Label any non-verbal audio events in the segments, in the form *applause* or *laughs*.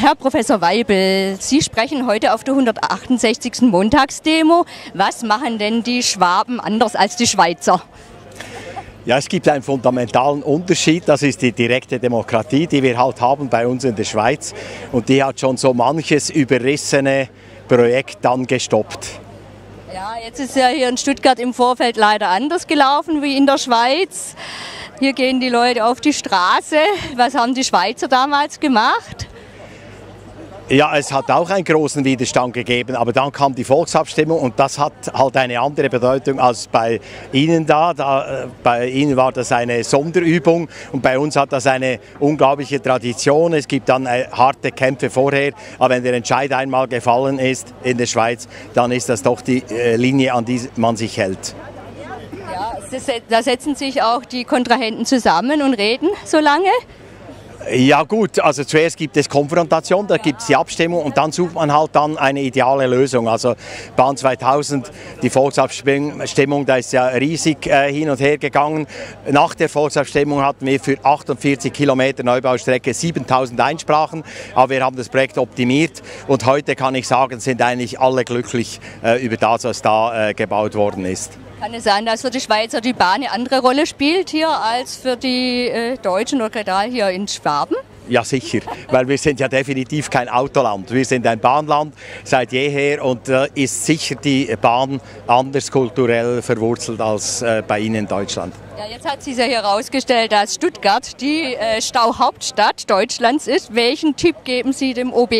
Herr Professor Weibel, Sie sprechen heute auf der 168. Montagsdemo. Was machen denn die Schwaben anders als die Schweizer? Ja, es gibt einen fundamentalen Unterschied. Das ist die direkte Demokratie, die wir halt haben bei uns in der Schweiz. Und die hat schon so manches überrissene Projekt dann gestoppt. Ja, jetzt ist ja hier in Stuttgart im Vorfeld leider anders gelaufen wie in der Schweiz. Hier gehen die Leute auf die Straße. Was haben die Schweizer damals gemacht? Ja, es hat auch einen großen Widerstand gegeben, aber dann kam die Volksabstimmung und das hat halt eine andere Bedeutung als bei Ihnen da. da. Äh, bei Ihnen war das eine Sonderübung und bei uns hat das eine unglaubliche Tradition. Es gibt dann äh, harte Kämpfe vorher, aber wenn der Entscheid einmal gefallen ist in der Schweiz, dann ist das doch die äh, Linie, an die man sich hält. Ja, da setzen sich auch die Kontrahenten zusammen und reden so lange. Ja gut, also zuerst gibt es Konfrontation, da gibt es die Abstimmung und dann sucht man halt dann eine ideale Lösung. Also Bahn 2000, die Volksabstimmung, da ist ja riesig äh, hin und her gegangen. Nach der Volksabstimmung hatten wir für 48 Kilometer Neubaustrecke 7000 Einsprachen, aber wir haben das Projekt optimiert und heute kann ich sagen, sind eigentlich alle glücklich äh, über das, was da äh, gebaut worden ist. Kann es sein, dass für die Schweizer die Bahn eine andere Rolle spielt hier als für die äh, Deutschen oder gerade hier in Schwaben? Ja, sicher, weil wir sind ja definitiv kein Autoland. Wir sind ein Bahnland seit jeher und äh, ist sicher die Bahn anders kulturell verwurzelt als äh, bei Ihnen in Deutschland. Ja, jetzt hat sich ja herausgestellt, dass Stuttgart die äh, Stauhauptstadt Deutschlands ist. Welchen Tipp geben Sie dem OB?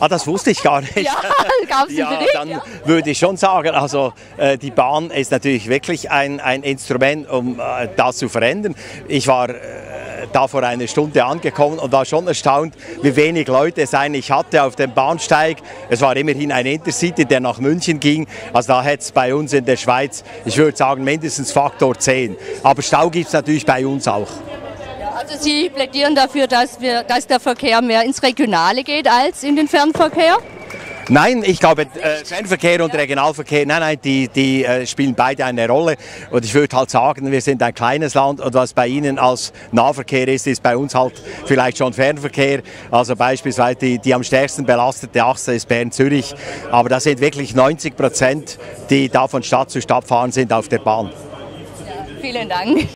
Ah, das wusste ich gar nicht. Ja, *laughs* gab's ja, Bericht, dann ja? würde ich schon sagen, also äh, die Bahn ist natürlich wirklich ein, ein Instrument, um äh, das zu verändern. Ich war äh, da vor einer Stunde angekommen und war schon erstaunt, wie wenig Leute es eigentlich hatte auf dem Bahnsteig. Es war immerhin ein Intercity, der nach München ging. Also da hätte es bei uns in der Schweiz, ich würde sagen, mindestens Faktor 10. Aber Stau gibt es natürlich bei uns auch. Also Sie plädieren dafür, dass, wir, dass der Verkehr mehr ins Regionale geht als in den Fernverkehr? Nein, ich glaube, äh, Fernverkehr und Regionalverkehr, nein, nein, die, die äh, spielen beide eine Rolle. Und ich würde halt sagen, wir sind ein kleines Land und was bei Ihnen als Nahverkehr ist, ist bei uns halt vielleicht schon Fernverkehr. Also beispielsweise die, die am stärksten belastete Achse ist Bern-Zürich. Aber das sind wirklich 90 Prozent, die da von Stadt zu Stadt fahren, sind auf der Bahn. Vielen Dank.